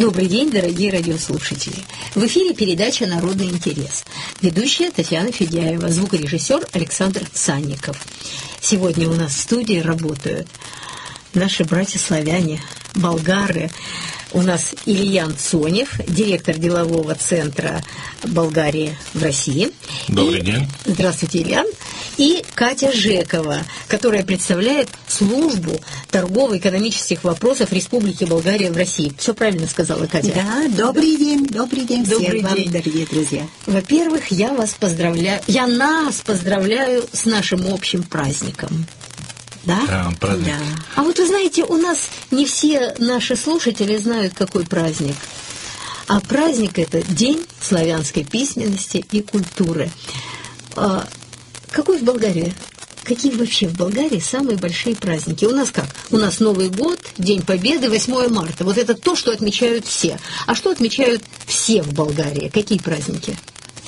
Добрый день, дорогие радиослушатели. В эфире передача «Народный интерес». Ведущая Татьяна Федяева, звукорежиссер Александр Санников. Сегодня у нас в студии работают наши братья-славяне, болгары, у нас Ильян Цонев, директор делового центра Болгарии в России. Добрый и... день. Здравствуйте, Ильян. И Катя Жекова, которая представляет службу торгово-экономических вопросов Республики Болгария в России. Все правильно сказала Катя? Да, добрый день, добрый день добрый всем день. вам, дорогие друзья. Во-первых, я вас поздравляю, я нас поздравляю с нашим общим праздником. Да? Да, праздник. Да. А вот вы знаете, у нас не все наши слушатели знают, какой праздник. А праздник – это День славянской письменности и культуры. А какой в Болгарии? Какие вообще в Болгарии самые большие праздники? У нас как? У нас Новый год, День Победы, 8 марта. Вот это то, что отмечают все. А что отмечают все в Болгарии? Какие праздники?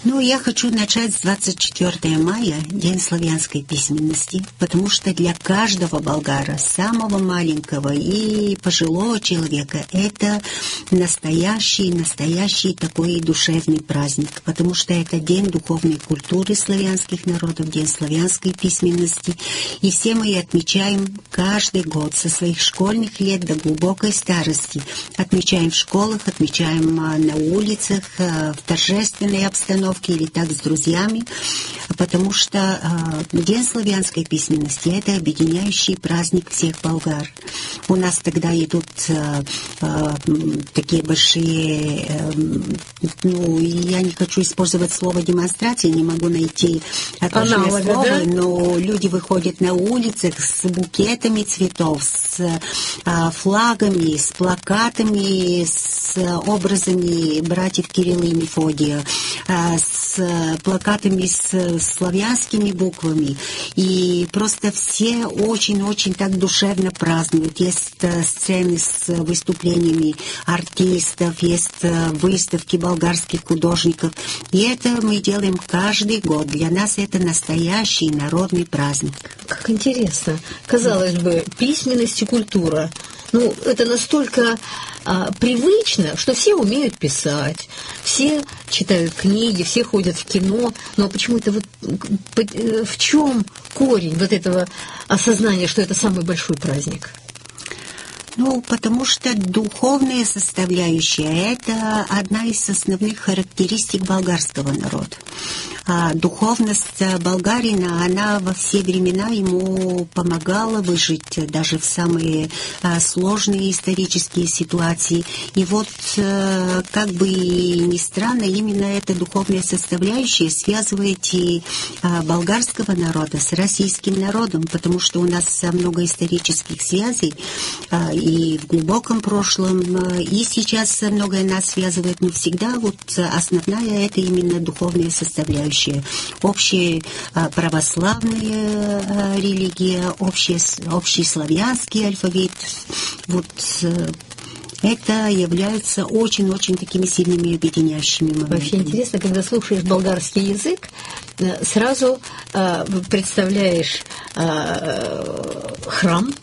Ну, я хочу начать с 24 мая, День славянской письменности, потому что для каждого болгара, самого маленького и пожилого человека, это настоящий, настоящий такой душевный праздник, потому что это День духовной культуры славянских народов, День славянской письменности, и все мы отмечаем каждый год со своих школьных лет до глубокой старости. Отмечаем в школах, отмечаем на улицах, в торжественной обстановке, обстановке или так с друзьями, потому что э, День славянской письменности – это объединяющий праздник всех болгар. У нас тогда идут э, э, такие большие, э, ну, я не хочу использовать слово демонстрации, не могу найти отложенное слово, да? но люди выходят на улицы с букетами цветов, с э, флагами, с плакатами, с образами братьев Кирилла и Мефодия, э, с плакатами с славянскими буквами. И просто все очень-очень так душевно празднуют. Есть э, сцены с выступлениями артистов, есть э, выставки болгарских художников. И это мы делаем каждый год. Для нас это настоящий народный праздник. Как интересно. Казалось бы, письменность и культура – ну, это настолько а, привычно, что все умеют писать, все читают книги, все ходят в кино, но почему-то вот э, в чем корень вот этого осознания, что это самый большой праздник? Ну, потому что духовная составляющая – это одна из основных характеристик болгарского народа. А духовность болгарина, она во все времена ему помогала выжить даже в самые а, сложные исторические ситуации. И вот, а, как бы ни странно, именно эта духовная составляющая связывает и а, болгарского народа с российским народом, потому что у нас много исторических связей а, и в глубоком прошлом, и сейчас многое нас связывает, но всегда вот основная это именно духовная составляющая. Общая православная религия, общий, общий славянский алфавит. Вот это являются очень-очень такими сильными объединяющими моментами. Вообще интересно, когда слушаешь болгарский язык, э, сразу э, представляешь э, храм,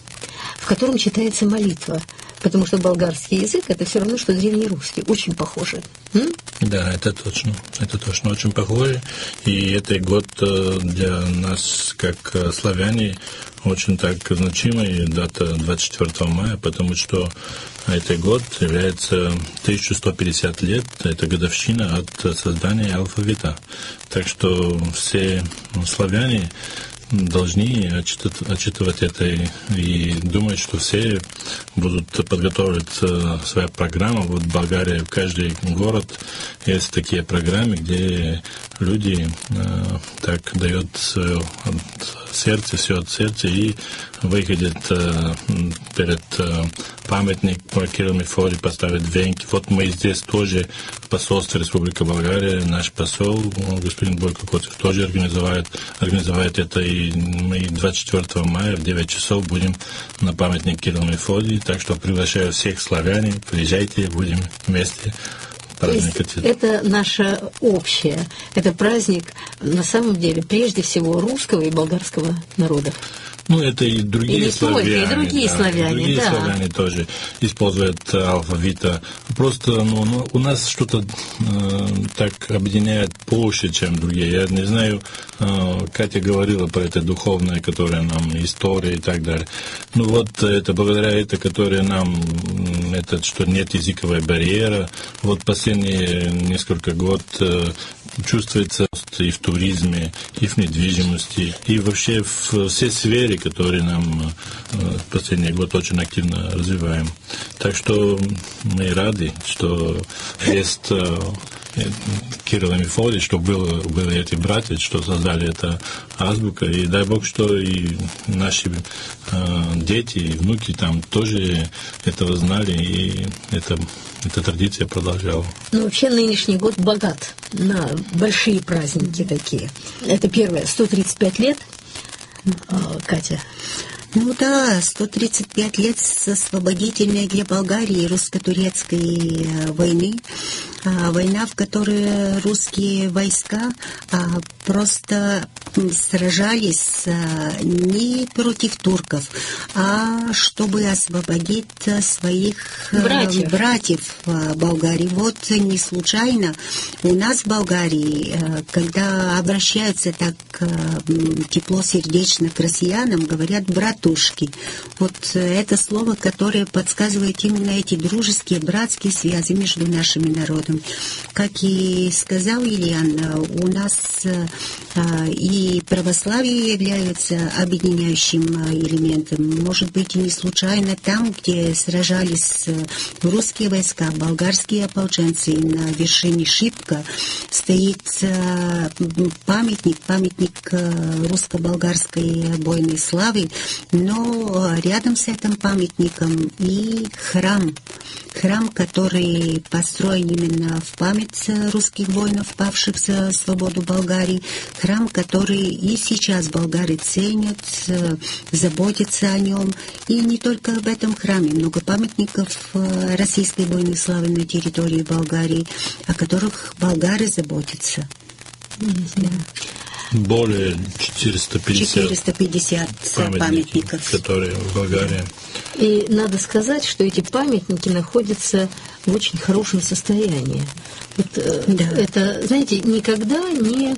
котором читается молитва. Потому что болгарский язык это все равно, что древнерусский, очень похоже. М? Да, это точно, это точно. Очень похоже, и этот год э, для нас, как э, славяне, очень так значимый, дата 24 мая, потому что этот год является 1150 лет, это годовщина от создания алфавита. Так что все славяне должны отчитывать это и, и думать, что все будут подготовить э, свою программу. Вот в Болгарии в каждый город есть такие программы, где люди э, так дают свое сердце, все от сердца и выходят э, перед э, памятник Кирилл Мефодий, поставить венки. Вот мы здесь тоже в посольстве Республики Болгария, наш посол, господин Бойко Котов, тоже организует, организует это, и мы 24 мая в 9 часов будем на памятник Кирилл Мефодий, так что приглашаю всех славяне, приезжайте, будем вместе праздник это наше общее. Это праздник, на самом деле, прежде всего русского и болгарского народов. Ну, это и другие и не славяне. Только, и другие да, славяне, другие да. славяне тоже используют алфавита. Просто ну, ну, у нас что-то э, так объединяет больше, чем другие. Я не знаю, э, Катя говорила про это духовное, которое нам, история и так далее. Ну вот это благодаря это, которое нам, это что нет языковой барьера. Вот последние несколько год э, чувствуется и в туризме, и в недвижимости, и вообще в все сферы, которые нам э, последний год очень активно развиваем. Так что мы рады, что есть э, Кирилл и Мефодий, что было, были эти братья, что создали это азбука. И дай Бог, что и наши э, дети и внуки там тоже этого знали, и это, эта традиция продолжала. Ну, вообще нынешний год богат на большие праздники такие. Это первое, 135 лет, Катя. Ну да, 135 лет с освободительной для Болгарии русско-турецкой войны. Война, в которой русские войска просто сражались не против турков, а чтобы освободить своих братьев, братьев Болгарии. Вот не случайно у нас в Болгарии, когда обращаются так тепло, сердечно к россиянам, говорят «братушки». Вот это слово, которое подсказывает именно эти дружеские, братские связи между нашими народами. Как и сказал Ильян, у нас и православие является объединяющим элементом. Может быть, и не случайно там, где сражались русские войска, болгарские ополченцы на вершине Шипка, стоит памятник, памятник русско-болгарской бойной славы, но рядом с этим памятником и храм, храм, который построен именно в память русских воинов, павших за свободу Болгарии, храм, который и сейчас болгары ценят, заботятся о нем. И не только об этом храме, много памятников российской бойной славы на территории Болгарии, о которых болгары заботятся. Да. Более 450, 450 памятников, памятников, которые в Болгарии. И надо сказать, что эти памятники находятся в очень хорошем состоянии. Вот, да. Это, знаете, никогда не,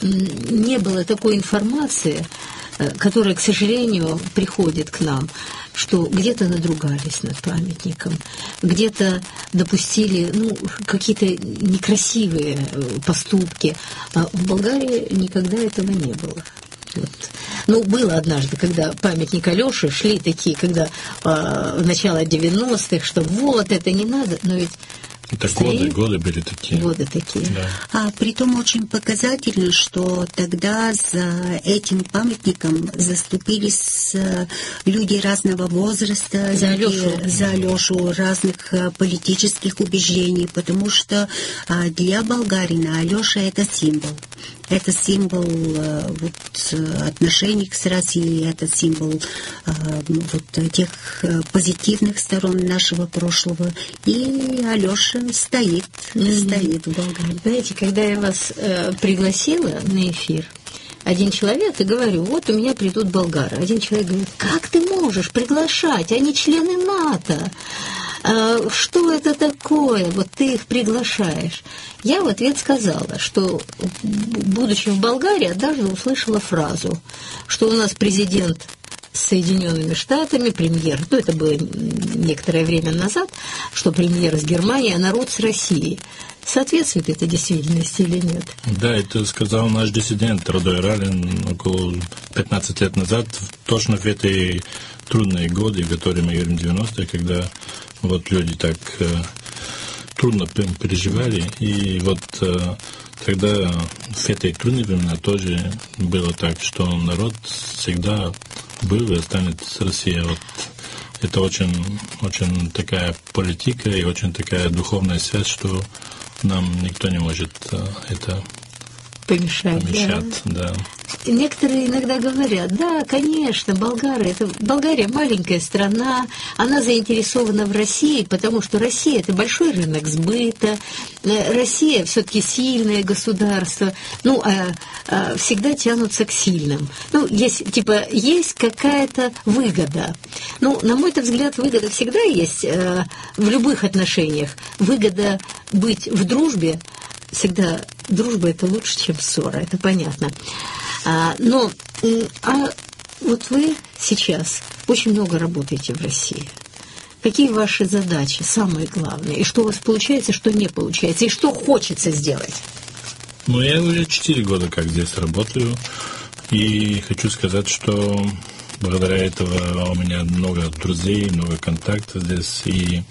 не было такой информации, которая, к сожалению, приходит к нам, что где-то надругались над памятником, где-то допустили ну, какие-то некрасивые поступки. А в Болгарии никогда этого не было. Вот. Ну, было однажды, когда памятник Алёши шли такие, когда э, начало 90-х, что вот это не надо, но ведь это годы, годы были такие. Годы такие. Да. А притом очень показательно, что тогда за этим памятником заступились люди разного возраста, за Алешу, за Алешу разных политических убеждений, потому что для болгарина Алеша это символ. Это символ вот, отношений с Россией, это символ вот, тех позитивных сторон нашего прошлого. И Алеша стоит, mm-hmm. стоит в Болгарии. Знаете, когда я вас э, пригласила на эфир, один человек, и говорю, вот у меня придут болгары. Один человек говорит, как ты можешь приглашать, они члены НАТО. А, что это такое? Вот ты их приглашаешь. Я в ответ сказала, что, будучи в Болгарии, однажды услышала фразу, что у нас президент с Соединенными Штатами, премьер, ну это было некоторое время назад, что премьер с Германии, а народ с Россией. Соответствует это действительности или нет? Да, это сказал наш диссидент Родой Ралин около 15 лет назад, точно в эти трудные годы, которые мы говорим 90-е, когда вот люди так э, трудно переживали, и вот э, тогда в этой трудные времена тоже было так, что народ всегда был и останется Россия. Вот это очень, очень такая политика и очень такая духовная связь, что нам никто не может это помешать. помещат, да. Некоторые иногда говорят, да, конечно, болгары, это Болгария маленькая страна, она заинтересована в России, потому что Россия это большой рынок сбыта, э, Россия все-таки сильное государство, ну, а, а, всегда тянутся к сильным. Ну, есть, типа, есть какая-то выгода. Ну, на мой взгляд, выгода всегда есть э, в любых отношениях. Выгода быть в дружбе всегда дружба это лучше, чем ссора, это понятно. А, но а вот вы сейчас очень много работаете в России. Какие ваши задачи, самые главные? И что у вас получается, что не получается? И что хочется сделать? Ну, я уже четыре года как здесь работаю. И хочу сказать, что благодаря этого у меня много друзей, много контактов здесь. И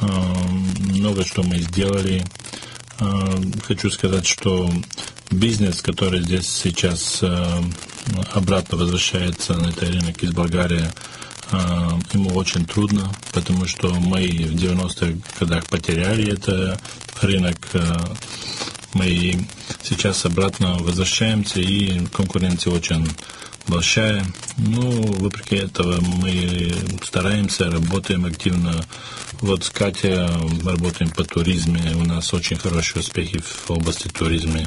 э, много что мы сделали. Э, хочу сказать, что бизнес, который здесь сейчас э, обратно возвращается на этот рынок из Болгарии, э, ему очень трудно, потому что мы в 90-х годах потеряли этот рынок. Мы сейчас обратно возвращаемся, и конкуренция очень большая. Ну, вопреки этого мы стараемся, работаем активно. Вот с Катей работаем по туризме. У нас очень хорошие успехи в области туризма.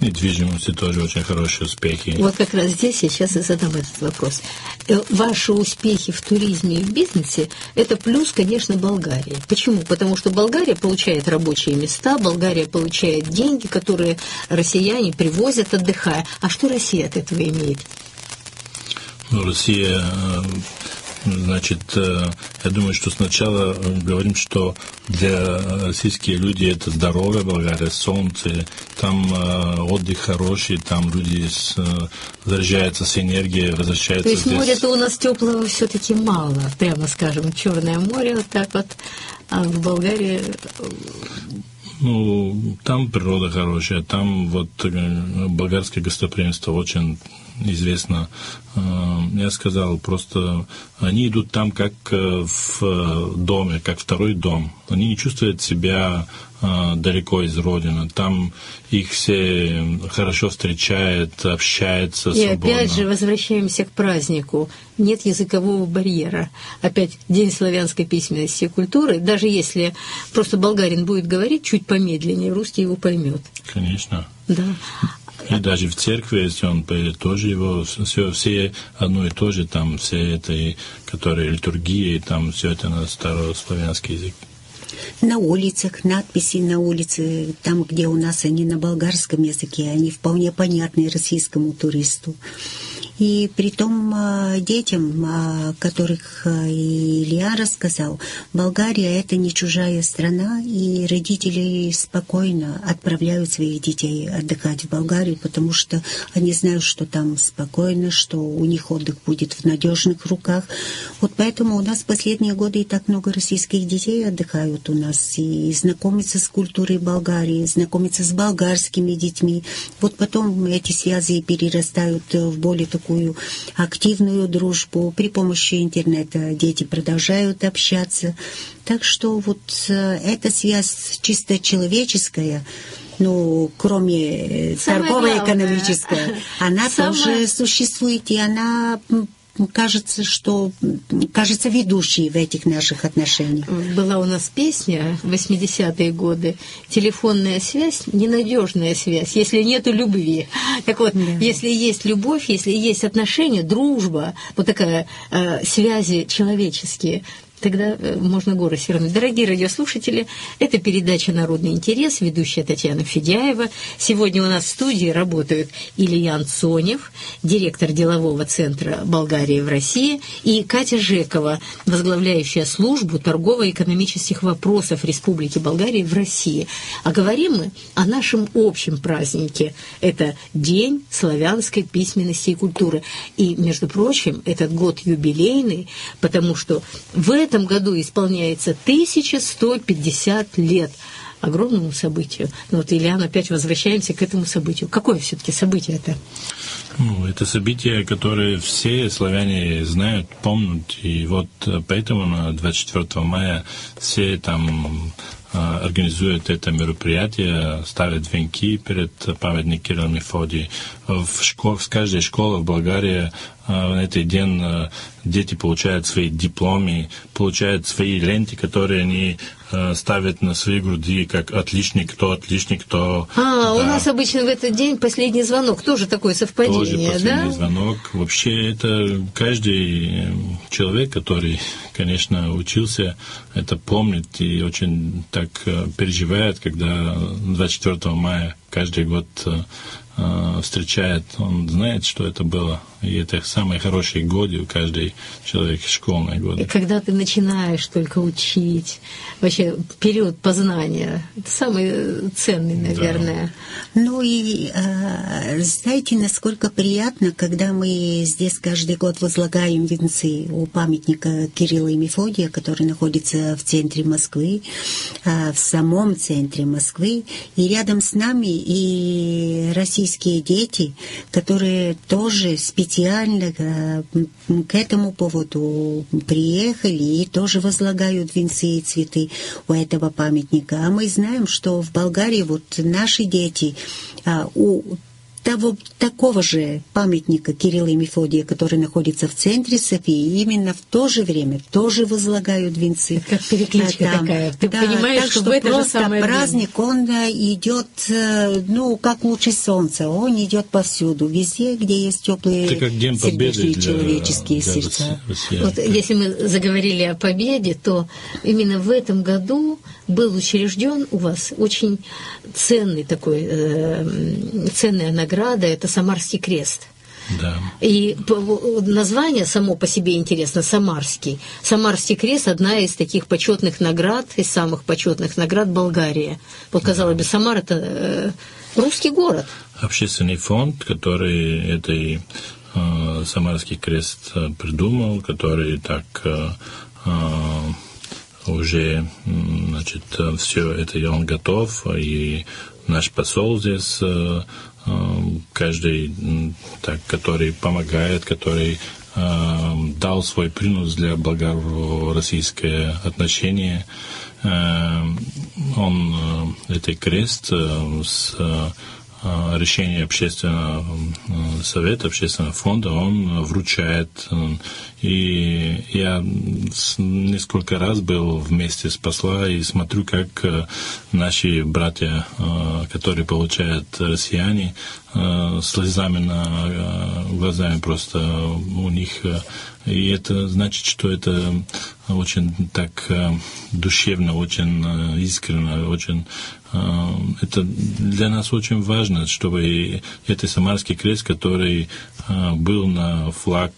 Недвижимости тоже очень хорошие успехи. Вот как раз здесь я сейчас и задам этот вопрос. Э, ваши успехи в туризме и в бизнесе – это плюс, конечно, Болгарии. Почему? Потому что Болгария получает рабочие места, Болгария получает деньги, которые россияне привозят, отдыхая. А что Россия от этого имеет? Ну, Россия, э, значит, э, я думаю, что сначала говорим, что для российские люди это здоровье, Болгария, солнце, там э, отдых хороший, там люди с, заряжаются с энергией, возвращаются То есть здесь. моря-то у нас теплого все-таки мало, прямо скажем, Черное море вот так вот, а в Болгарии ну, там природа хорошая, там вот болгарское гостеприимство очень известно. Э, я сказал, просто они идут там как э, в доме, как второй дом. Они не чувствуют себя э, далеко из родины. Там их все хорошо встречают, общаются И свободно. опять же возвращаемся к празднику. Нет языкового барьера. Опять День славянской письменности и культуры. Даже если просто болгарин будет говорить чуть помедленнее, русский его поймет. Конечно. Да. И даже в церкви, если он поет, тоже его, все, все одно и то же, там все это, которые литургии, там все это на старославянский язык. На улицах, надписи на улице, там, где у нас они на болгарском языке, они вполне понятны российскому туристу. И при том а, детям, о которых а, Илья рассказал, Болгария — это не чужая страна, и родители спокойно отправляют своих детей отдыхать в Болгарию, потому что они знают, что там спокойно, что у них отдых будет в надежных руках. Вот поэтому у нас последние годы и так много российских детей отдыхают у нас, и знакомятся с культурой Болгарии, знакомятся с болгарскими детьми. Вот потом эти связи перерастают в более такую такую активную дружбу. При помощи интернета дети продолжают общаться. Так что вот э, эта связь чисто человеческая, ну, кроме торгово-экономическая, она Самое... тоже существует, и она кажется, что кажется ведущей в этих наших отношениях. Была у нас песня в 80-е годы «Телефонная связь – ненадежная связь, если нету любви». Так вот, да. если есть любовь, если есть отношения, дружба, вот такая э, связи человеческие, тогда э, можно горы свернуть. Дорогие радиослушатели, это передача «Народный интерес», ведущая Татьяна Федяева. Сегодня у нас в студии работают Ильян Цонев, директор делового центра Болгарии в России, и Катя Жекова, возглавляющая службу торгово-экономических вопросов Республики Болгарии в России. А говорим мы о нашем общем празднике. Это День славянской письменности и культуры. И, между прочим, этот год юбилейный, потому что в этом году исполняется 1150 лет огромному событию. Ну вот, Ильян, опять возвращаемся к этому событию. Какое все-таки событие это? Ну, это событие, которое все славяне знают, помнят. И вот поэтому на 24 мая все там организует это мероприятие, ставит венки перед памятником Кирилла Мефодий. В, школ, в каждой школе в Болгарии в этот день дети получают свои дипломы, получают свои ленты, которые они ставят на свои груди, как отличник, кто отличник, кто... А, да. у нас обычно в этот день последний звонок, тоже такое совпадение, тоже последний да? звонок. Вообще это каждый человек, который, конечно, учился, это помнит и очень так переживает, когда 24 мая каждый год встречает, он знает, что это было. И это самые хорошие годы у каждой человека, школьные годы. И когда ты начинаешь только учить, вообще период познания, это самый ценный, наверное. Да. Ну и знаете, насколько приятно, когда мы здесь каждый год возлагаем венцы у памятника Кирилла и Мефодия, который находится в центре Москвы, в самом центре Москвы, и рядом с нами и Россия российские дети, которые тоже специально э, к этому поводу приехали и тоже возлагают венцы и цветы у этого памятника. А мы знаем, что в Болгарии вот наши дети а, у того, такого же памятника Кирилла и Мефодия, который находится в центре Софии, именно в то же время тоже возлагают венцы. как перекличка там. такая. Ты да, понимаешь, так что, что в это просто же самое праздник, время. он идет, ну, как лучи солнца, он идет повсюду, везде, где есть теплые Это как День Победы для, человеческие для сердца. Россиян. Вот если мы заговорили о победе, то именно в этом году был учрежден у вас очень ценный такой, э, ценная награда, это Самарский крест. Да. И название само по себе интересно, Самарский. Самарский крест – одна из таких почетных наград, из самых почетных наград Болгарии. Вот, казалось бы, Самар – это э, русский город. Общественный фонд, который этой э, Самарский крест э, придумал, который так э, э, уже, значит, все это он готов, и наш посол здесь, каждый, так, который помогает, который э, дал свой принос для болгаро-российское отношение. Он, это крест с решение общественного совета, общественного фонда, он вручает. И я несколько раз был вместе с посла и смотрю, как наши братья, которые получают россияне, слезами на глазами просто у них и это значит, что это очень так душевно, очень искренне, очень это для нас очень важно, чтобы этот Самарский крест, который был на флаг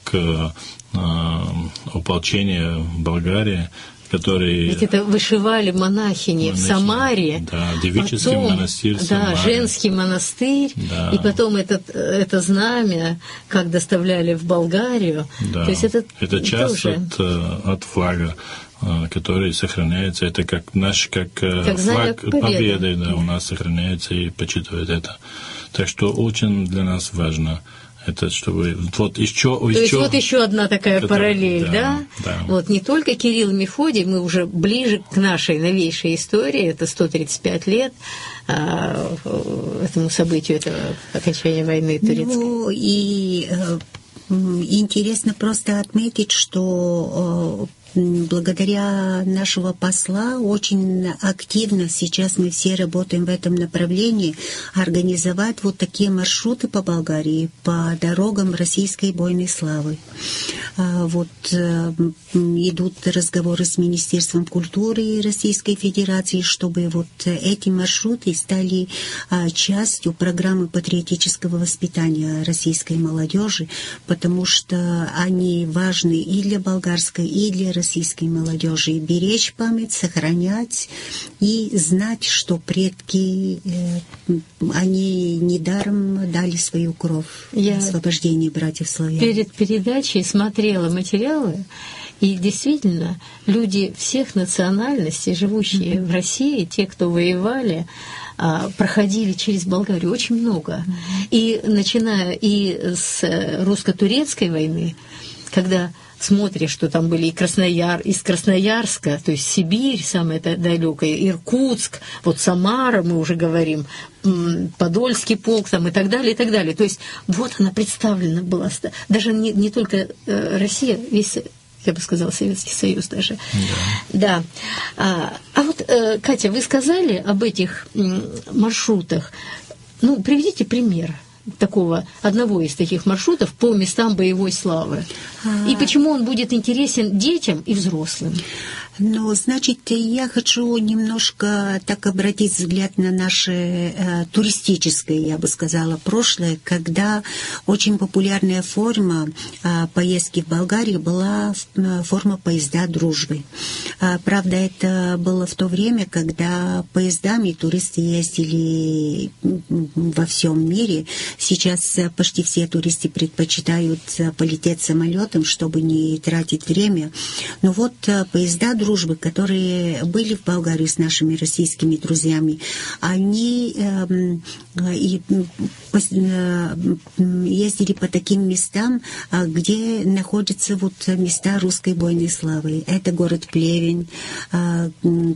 ополчения Болгарии, которые... Ведь это вышивали монахини, монахини в Самаре. Да, девический потом, монастырь Да, Самара. женский монастырь. Да. И потом этот, это знамя, как доставляли в Болгарию. Да. То есть это, это часть тоже... от, от флага который сохраняется. Это как наш как, как флаг победы, победы да, у нас сохраняется и почитывает это. Так что очень для нас важно это чтобы вот еще То еще есть вот еще одна такая это, параллель, да, да, да? Вот не только Кирилл Мефодий, мы уже ближе к нашей новейшей истории, это 135 лет а, этому событию, этого окончания войны турецкой. Ну и э, интересно просто отметить, что благодаря нашего посла очень активно сейчас мы все работаем в этом направлении, организовать вот такие маршруты по Болгарии, по дорогам российской бойной славы. Вот идут разговоры с Министерством культуры Российской Федерации, чтобы вот эти маршруты стали частью программы патриотического воспитания российской молодежи, потому что они важны и для болгарской, и для российской молодежи. И беречь память, сохранять и знать, что предки, они недаром дали свою кровь Я освобождение братьев славян. Перед передачей смотрела материалы, и действительно, люди всех национальностей, живущие mm-hmm. в России, те, кто воевали, проходили через Болгарию очень много. Mm-hmm. И начиная и с русско-турецкой войны, когда смотришь, что там были и Краснояр, из Красноярска, то есть Сибирь, самая далекая, Иркутск, вот Самара, мы уже говорим, Подольский полк там и так далее, и так далее. То есть вот она представлена была, даже не, не только э, Россия, весь я бы сказала, Советский Союз даже. Да. да. А, а вот, э, Катя, вы сказали об этих маршрутах. Ну, приведите пример такого, одного из таких маршрутов по местам боевой славы. А... И почему он будет интересен детям и взрослым? Ну, значит, я хочу немножко так обратить взгляд на наше э, туристическое, я бы сказала, прошлое, когда очень популярная форма э, поездки в Болгарии была э, форма поезда дружбы. Э, правда, это было в то время, когда поездами туристы ездили во всем мире. Сейчас почти все туристы предпочитают полететь самолетом, чтобы не тратить время. Но вот э, поезда дружбы дружбы, которые были в Болгарии с нашими российскими друзьями, они эм, и, э, ездили по таким местам, а, где находятся вот места русской бойной славы. Это город Плевень,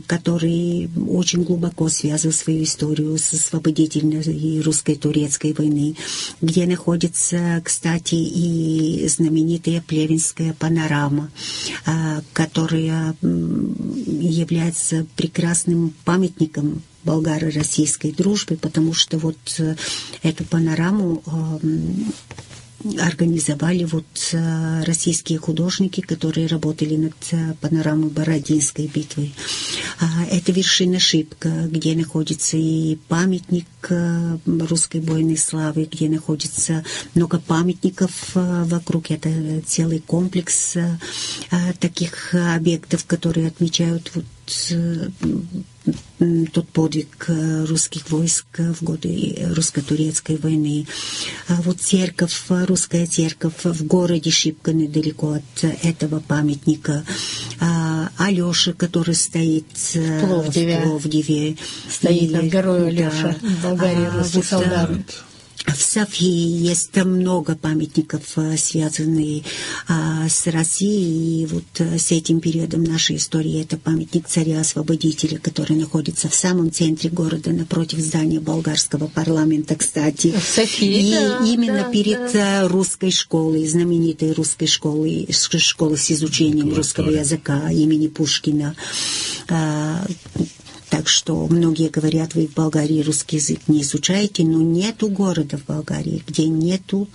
который очень глубоко связал свою историю с освободительной русско-турецкой войны, где находится, кстати, и знаменитая Плевенская панорама, которая является прекрасным памятником болгаро-российской дружбы, потому что вот э, эту панораму эм, организовали вот э, российские художники, которые работали над э, панорамой Бородинской битвы. А, это вершина Шипка, где находится и памятник э, русской бойной славы, где находится много памятников вокруг. Это целый комплекс таких объектов, которые отмечают вот тот подвиг русских войск в годы русско-турецкой войны. А вот церковь, русская церковь в городе Шипка, недалеко от этого памятника. А Алеша, который стоит в Пловдиве, в Пловдиве. стоит над горой Алеша, да. в Болгарии, а, русский вот, солдат. В Софии есть много памятников, э, связанных а, с Россией. И вот э, с этим периодом нашей истории это памятник царя-освободителя, который находится в самом центре города, напротив здания болгарского парламента, кстати. София, И да, именно да, перед да. Э, русской школой, знаменитой русской школой, школы с изучением русского языка имени Пушкина, а, так что многие говорят, вы в Болгарии русский язык не изучаете, но нету города в Болгарии, где нету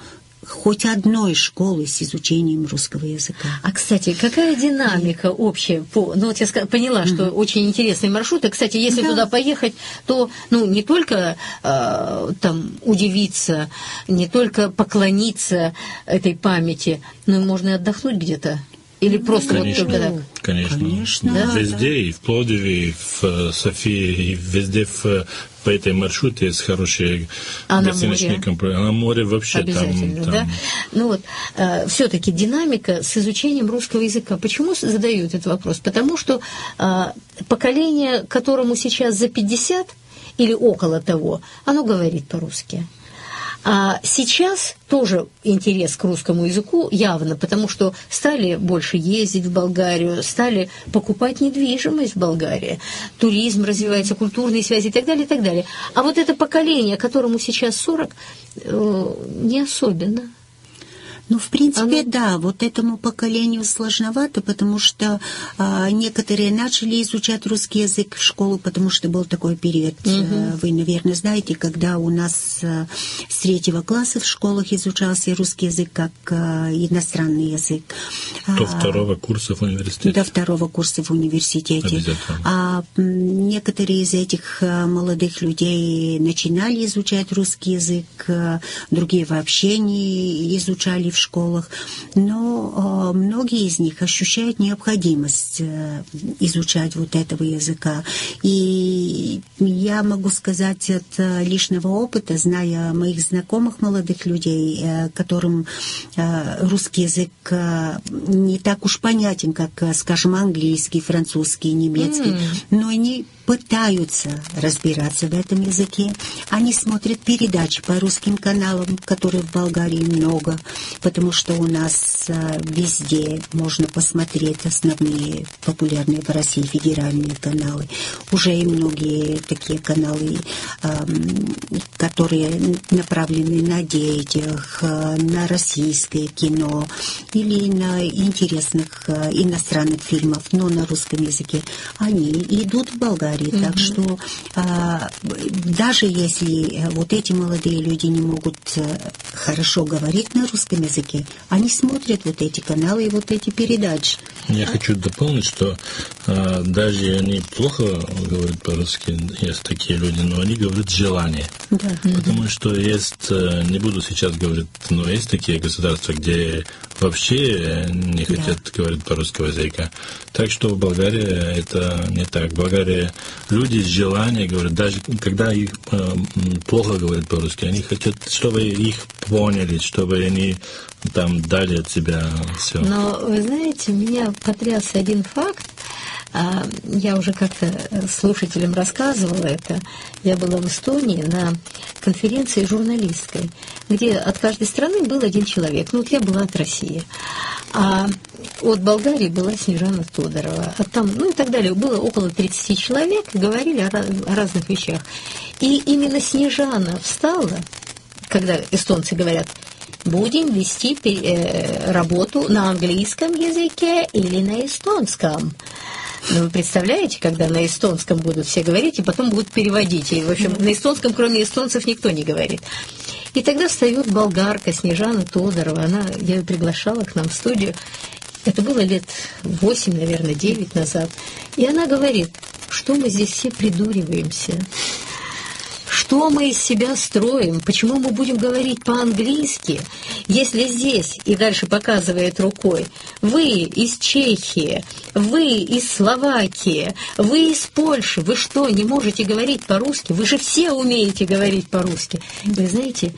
хоть одной школы с изучением русского языка. А, кстати, какая динамика общая? По, ну, вот я поняла, что mm-hmm. очень интересный маршрут. И, кстати, если да. туда поехать, то ну, не только э, там удивиться, не только поклониться этой памяти, но и можно и отдохнуть где-то. Или просто конечно, вот только так? Конечно. конечно да? Везде, и в Плодиве, и в э, Софии, и везде в, по этой маршруте есть хорошие а гостиничные комплексы. А на море вообще там, там... Да? Ну вот, э, все-таки динамика с изучением русского языка. Почему задают этот вопрос? Потому что э, поколение, которому сейчас за 50 или около того, оно говорит по-русски. А сейчас тоже интерес к русскому языку явно, потому что стали больше ездить в Болгарию, стали покупать недвижимость в Болгарии, туризм развивается, культурные связи и так далее, и так далее. А вот это поколение, которому сейчас 40, э, не особенно. Ну, в принципе, Оно... да, вот этому поколению сложновато, потому что а, некоторые начали изучать русский язык в школу, потому что был такой период, угу. вы, наверное, знаете, когда у нас а, с третьего класса в школах изучался русский язык как а, иностранный язык. До а, второго курса в университете. До второго курса в университете. А некоторые из этих молодых людей начинали изучать русский язык, другие вообще не изучали в школах, но э, многие из них ощущают необходимость э, изучать вот этого языка. И я могу сказать от э, личного опыта, зная моих знакомых молодых людей, которым русский язык не так уж понятен, как, скажем, английский, французский, немецкий, mm. но они пытаются разбираться в этом языке. Они смотрят передачи по русским каналам, которые в Болгарии много, потому что у нас а, везде можно посмотреть основные популярные в России федеральные каналы. Уже и многие такие каналы, а, которые направлены на детях, а, на российское кино или на интересных иностранных фильмов, но на русском языке, они идут в Болгарии. Mm-hmm. Так что даже если вот эти молодые люди не могут хорошо говорить на русском языке, они смотрят вот эти каналы и вот эти передачи. Я хочу дополнить, что э, даже они плохо говорят по-русски, есть такие люди, но они говорят желание. Да. Потому что есть, э, не буду сейчас говорить, но есть такие государства, где вообще не хотят да. говорить по-русски языка. Так что в Болгарии это не так. В Болгарии люди с желанием говорят, даже когда их э, плохо говорят по-русски, они хотят, чтобы их поняли, чтобы они там дали от себя все. Но вы знаете, меня потряс один факт. А, я уже как-то слушателям рассказывала это. Я была в Эстонии на конференции журналистской, где от каждой страны был один человек. Ну, вот я была от России. А от Болгарии была Снежана Тодорова. А там, ну и так далее. Было около 30 человек, говорили о, о разных вещах. И именно Снежана встала, когда эстонцы говорят – будем вести э, работу на английском языке или на эстонском. Ну, вы представляете, когда на эстонском будут все говорить, и потом будут переводить. И, в общем, на эстонском, кроме эстонцев, никто не говорит. И тогда встает болгарка Снежана Тодорова. Она, я ее приглашала к нам в студию. Это было лет восемь, наверное, девять назад. И она говорит, что мы здесь все придуриваемся. Что мы из себя строим? Почему мы будем говорить по-английски, если здесь, и дальше показывает рукой, вы из Чехии, вы из Словакии, вы из Польши, вы что, не можете говорить по-русски? Вы же все умеете говорить по-русски. Вы знаете,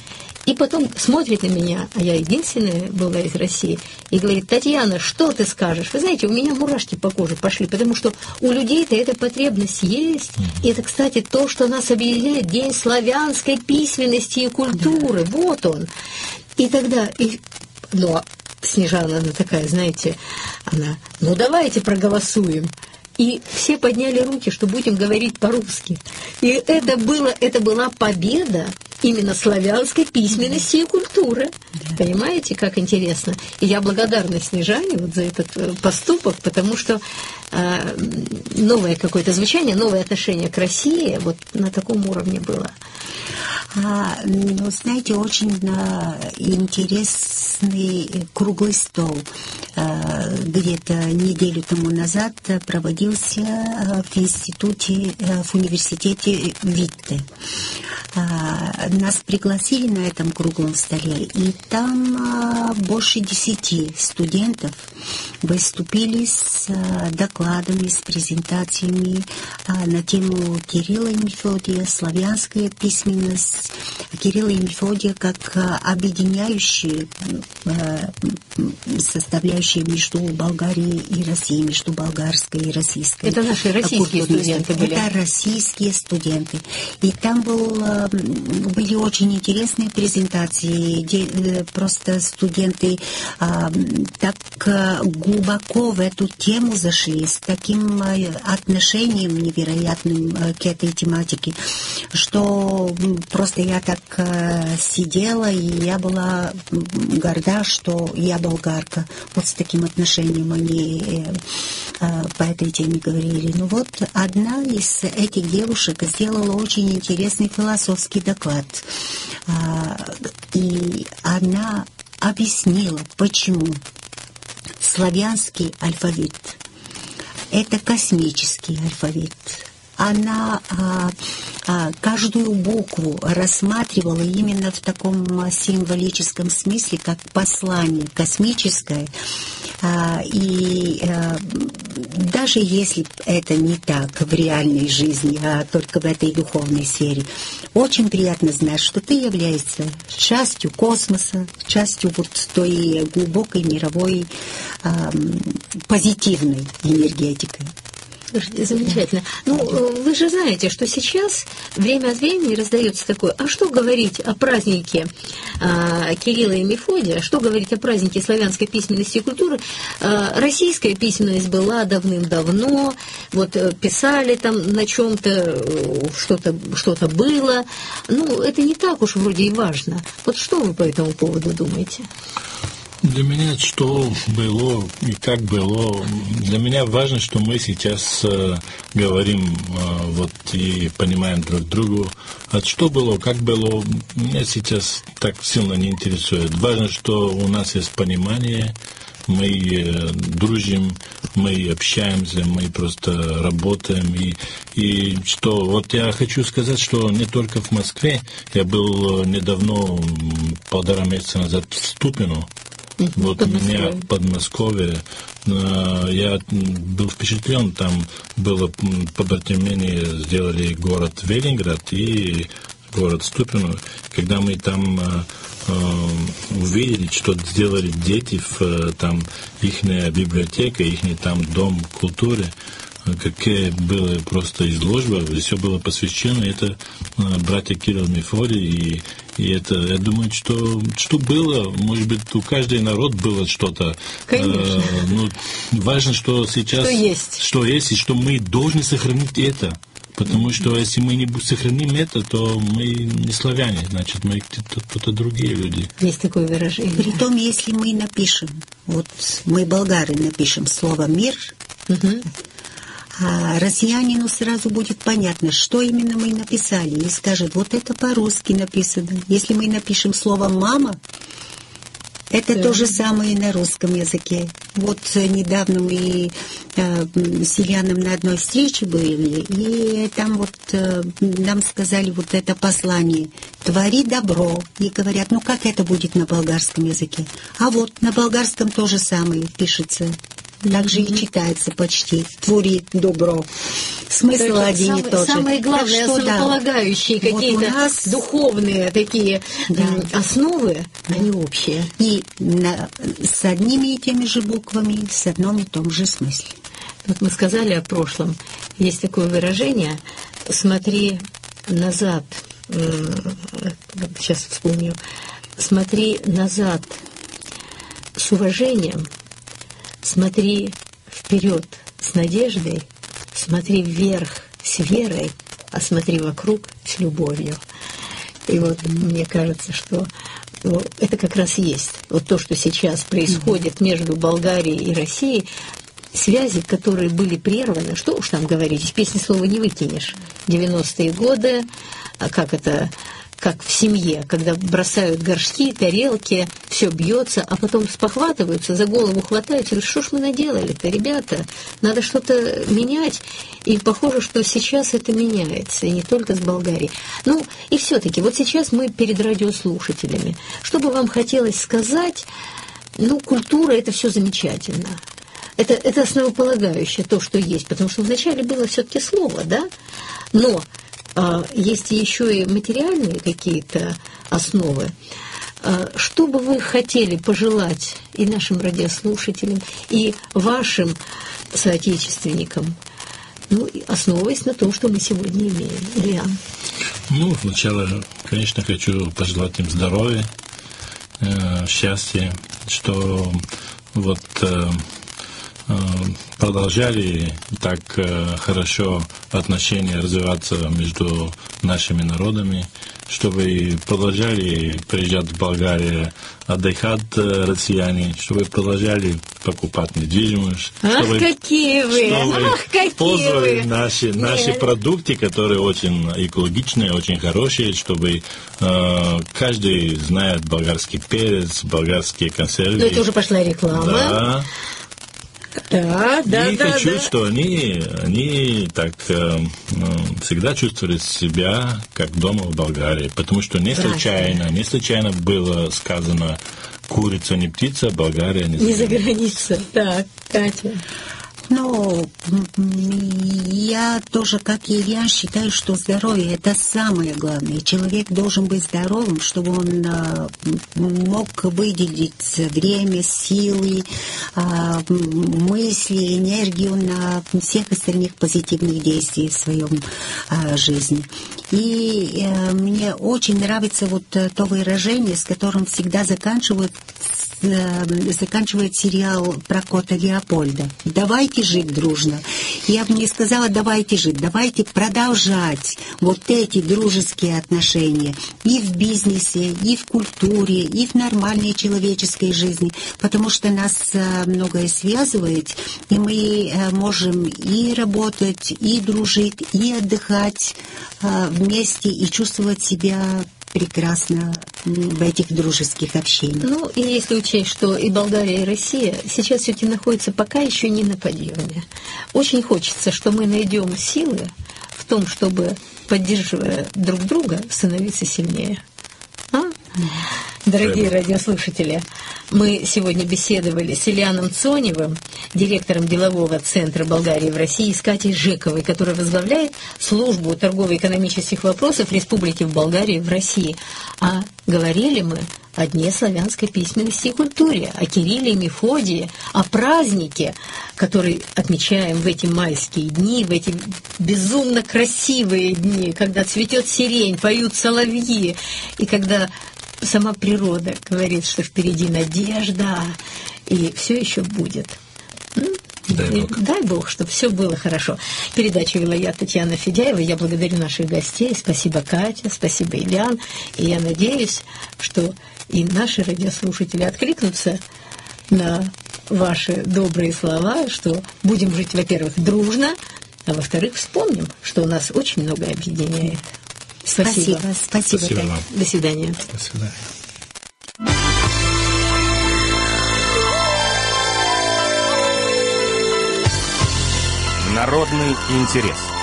и потом смотрит на меня, а я единственная была из России, и говорит, Татьяна, что ты скажешь? Вы знаете, у меня мурашки по коже пошли, потому что у людей-то эта потребность есть. И это, кстати, то, что нас объединяет День славянской письменности и культуры. Вот он. И тогда, и, ну, а Снежана, она такая, знаете, она, ну давайте проголосуем. И все подняли руки, что будем говорить по-русски. И это, было, это была победа именно славянской письменности и культуры. Да. Понимаете, как интересно? И я благодарна Снежане вот за этот э, поступок, потому что э, новое какое-то звучание, новое отношение к России вот на таком уровне было. А, ну, знаете, очень а, интересный круглый стол. А, где-то неделю тому назад проводился а, в институте, а, в университете Витте. А, нас пригласили на этом круглом столе, и там а, больше десяти студентов выступили с а, докладами, с презентациями на тему Кирилла и Мефодия, славянская письменность, Кирилла и Мефодия как объединяющие составляющие между Болгарией и Россией, между болгарской и российской. Это наши российские студенты были? Это российские студенты. И там был были очень интересные презентации. Э, просто студенты а, так э, глубоко в эту тему зашли, с таким э, отношением невероятным к этой тематике, что просто я так сидела, и я была горда, что я болгарка. Вот с таким отношением они по этой теме говорили. Ну вот одна из этих девушек сделала очень интересный философский доклад. А, и она объяснила, почему славянский алфавит – это космический алфавит. Она а, а, каждую букву рассматривала именно в таком символическом смысле, как послание космическое. А, и а, даже если это не так в реальной жизни, а только в этой духовной сфере, очень приятно знать, что ты являешься частью космоса, частью вот той глубокой мировой позитивной энергетикой. Замечательно. Ну, э, вы же знаете, что сейчас время от времени раздается такое, а что говорить о празднике а, Кирилла и Мефодия, что говорить о празднике славянской письменности и культуры? А, российская письменность была давным-давно, вот э, писали там на чем-то, э, что-то что было. Ну, это не так уж вроде и важно. Вот что вы по этому поводу думаете? Для меня что было и как было, для меня важно, что мы сейчас э, говорим э, вот и понимаем друг другу. А что было, как было, меня сейчас так сильно не интересует. Важно, что у нас есть понимание, мы э, дружим, мы общаемся, мы просто работаем. И, и что, вот я хочу сказать, что не только в Москве, я был э, недавно, полтора месяца назад в Ступино, вот у меня в Подмосковье, э, я был впечатлен, там было побратимение, сделали город Велинград и город Ступино. Когда мы там э, э, увидели, что сделали дети, в, там их библиотека, их там дом культуры, какие были просто изложба, все было посвящено, это братья Кирилл Мефорий и и это, я думаю, что, что было, может быть, у каждого народ было что-то. Конечно. Э, ну, важно, что сейчас... Что есть. Что есть, и что мы должны сохранить это. Потому что если мы не сохраним это, то мы не славяне, значит, мы кто-то другие люди. Есть такое выражение. Притом, если мы напишем, вот мы, болгары, напишем слово «мир», угу россиянину сразу будет понятно, что именно мы написали, и скажет, вот это по-русски написано. Если мы напишем слово «мама», это да. то же самое и на русском языке. Вот недавно мы э, с Ильяном на одной встрече были, и там вот э, нам сказали вот это послание «Твори добро». И говорят, ну как это будет на болгарском языке? А вот на болгарском то же самое пишется также и читается почти. Твори добро. Смысл Это один самый, и тот же. Самые главные, так что, основополагающие да. какие-то вот нас... духовные такие да. основы, да. они общие. И на, с одними и теми же буквами, с одном и том же смысле. Вот мы сказали о прошлом. Есть такое выражение «смотри назад». Сейчас вспомню. «Смотри назад с уважением, Смотри вперед с надеждой, смотри вверх с верой, а смотри вокруг с любовью. И вот мне кажется, что ну, это как раз есть. Вот то, что сейчас происходит между Болгарией и Россией, связи, которые были прерваны, что уж там говорить, из песни слова не выкинешь. 90-е годы, а как это как в семье, когда бросают горшки, тарелки, все бьется, а потом спохватываются, за голову хватаются, говорят, что ж мы наделали-то, ребята, надо что-то менять. И похоже, что сейчас это меняется, и не только с Болгарией. Ну, и все-таки, вот сейчас мы перед радиослушателями. Что бы вам хотелось сказать? Ну, культура – это все замечательно. Это, это основополагающее, то, что есть, потому что вначале было все-таки слово, да? Но есть еще и материальные какие-то основы. А, что бы вы хотели пожелать и нашим радиослушателям, и вашим соотечественникам, ну, основываясь на том, что мы сегодня имеем? Ильян. Ну, сначала, конечно, хочу пожелать им здоровья, э, счастья, что вот Э, продолжали так э, хорошо отношения развиваться между нашими народами, чтобы продолжали приезжать в Болгарию, отдыхать э, россияне, чтобы продолжали покупать недвижимость. Ах, чтобы, какие вы! Чтобы Ах, какие вы! Наши, наши продукты, которые очень экологичные, очень хорошие, чтобы э, каждый знает болгарский перец, болгарские консервы. Ну, это уже пошла реклама. Да. Да, да, и да, хочу, да. что они, они так э, всегда чувствовали себя как дома в Болгарии, потому что не случайно, не случайно было сказано курица не птица, Болгария не, не за граница. Так, Катя. Ну, я тоже, как и Илья, считаю, что здоровье – это самое главное. Человек должен быть здоровым, чтобы он а, мог выделить время, силы, а, мысли, энергию на всех остальных позитивных действий в своем а, жизни. И э, мне очень нравится вот э, то выражение, с которым всегда заканчивают заканчивает сериал про кота Леопольда. Давайте жить дружно. Я бы не сказала, давайте жить, давайте продолжать вот эти дружеские отношения и в бизнесе, и в культуре, и в нормальной человеческой жизни, потому что нас э, многое связывает, и мы э, можем и работать, и дружить, и отдыхать вместе, и чувствовать себя прекрасно в этих дружеских общениях. Ну, и если учесть, что и Болгария, и Россия сейчас все-таки находятся пока еще не на подъеме. Очень хочется, что мы найдем силы в том, чтобы, поддерживая друг друга, становиться сильнее. Дорогие радиослушатели, мы сегодня беседовали с Ильяном Цоневым, директором делового центра Болгарии в России, с Катей Жековой, которая возглавляет службу торгово-экономических вопросов Республики в Болгарии в России. А говорили мы о Дне славянской письменности и культуре, о Кирилле и Мефодии, о празднике, который отмечаем в эти майские дни, в эти безумно красивые дни, когда цветет сирень, поют соловьи, и когда сама природа говорит, что впереди надежда, и все еще будет. Дай Бог. Дай Бог, чтобы все было хорошо. Передачу вела я, Татьяна Федяева. Я благодарю наших гостей. Спасибо, Катя, спасибо, Ильян. И я надеюсь, что и наши радиослушатели откликнутся на ваши добрые слова, что будем жить, во-первых, дружно, а во-вторых, вспомним, что у нас очень много объединяет. Спасибо. Спасибо. Спасибо, Спасибо вам. До свидания. До свидания. Народный интерес.